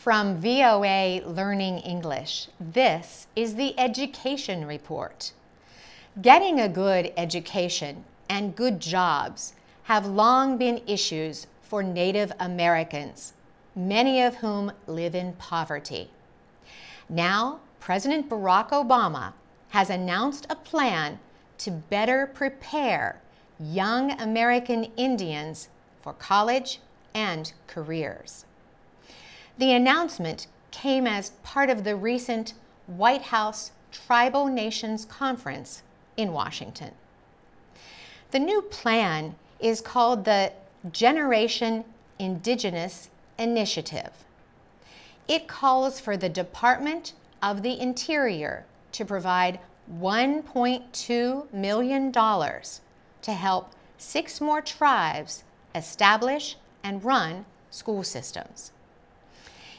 From VOA Learning English, this is the Education Report. Getting a good education and good jobs have long been issues for Native Americans, many of whom live in poverty. Now, President Barack Obama has announced a plan to better prepare young American Indians for college and careers. The announcement came as part of the recent White House Tribal Nations Conference in Washington. The new plan is called the Generation Indigenous Initiative. It calls for the Department of the Interior to provide $1.2 million to help six more tribes establish and run school systems.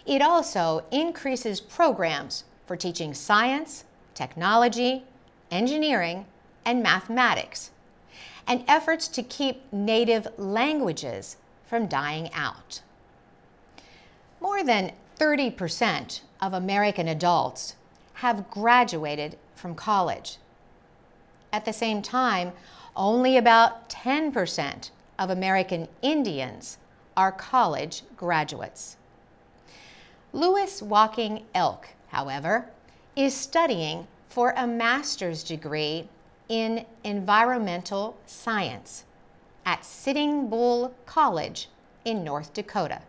It also increases programs for teaching science, technology, engineering, and mathematics, and efforts to keep native languages from dying out. More than 30% of American adults have graduated from college. At the same time, only about 10% of American Indians are college graduates. Louis Walking Elk, however, is studying for a master's degree in environmental science at Sitting Bull College in North Dakota.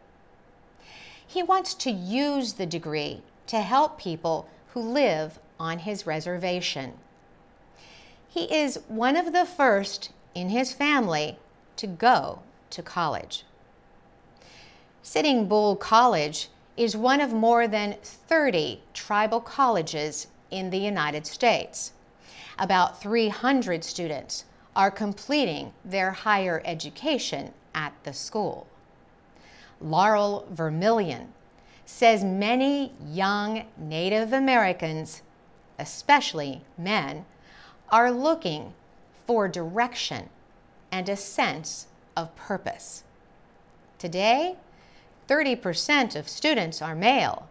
He wants to use the degree to help people who live on his reservation. He is one of the first in his family to go to college. Sitting Bull College is one of more than 30 tribal colleges in the United States. About 300 students are completing their higher education at the school. Laurel Vermillion says many young Native Americans, especially men, are looking for direction and a sense of purpose. Today, 30% of students are male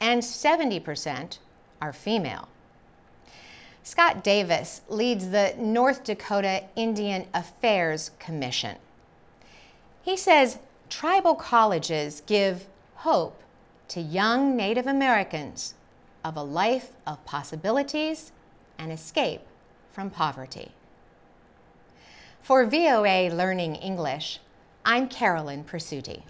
and 70% are female. Scott Davis leads the North Dakota Indian Affairs Commission. He says tribal colleges give hope to young Native Americans of a life of possibilities and escape from poverty. For VOA Learning English, I'm Carolyn Presutti.